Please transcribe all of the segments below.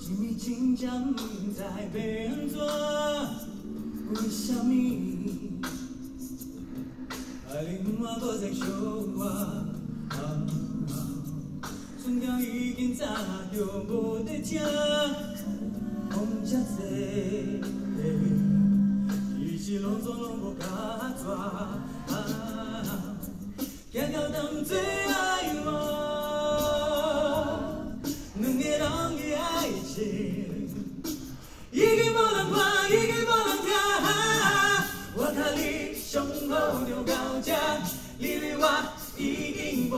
Chỉ như chính chân mình dài bên. 我在说话，双脚已经扎掉我的脚，痛真多，雨季浓妆浓过加妆，今朝。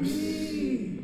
me.